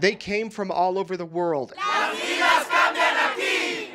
They came from all over the world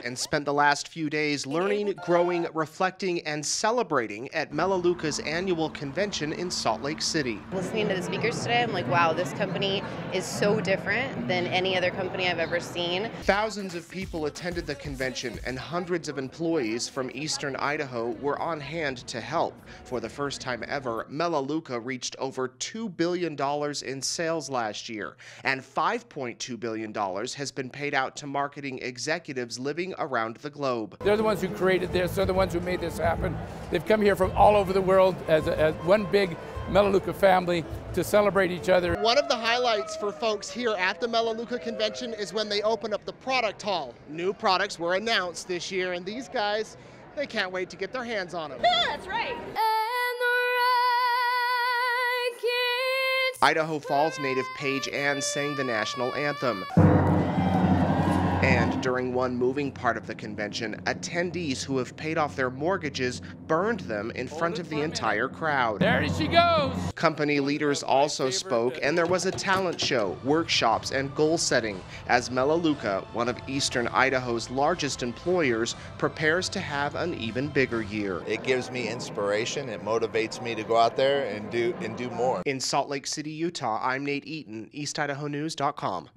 and spent the last few days learning, growing, reflecting, and celebrating at Melaleuca's annual convention in Salt Lake City. Listening to the speakers today, I'm like, wow, this company is so different than any other company I've ever seen. Thousands of people attended the convention, and hundreds of employees from eastern Idaho were on hand to help. For the first time ever, Melaleuca reached over $2 billion in sales last year, and $5.2 billion has been paid out to marketing executives living around the globe. They're the ones who created this, they're the ones who made this happen. They've come here from all over the world as, a, as one big Melaleuca family to celebrate each other. One of the highlights for folks here at the Melaleuca convention is when they open up the product hall. New products were announced this year, and these guys, they can't wait to get their hands on them. That's right. Idaho Falls native Paige Anne sang the national anthem. And during one moving part of the convention, attendees who have paid off their mortgages burned them in front of the entire crowd. There she goes. Company leaders also spoke, and there was a talent show, workshops, and goal setting as Melaleuca, one of eastern Idaho's largest employers, prepares to have an even bigger year. It gives me inspiration. It motivates me to go out there and do and do more. In Salt Lake City, Utah, I'm Nate Eaton, EastIdahoNews.com.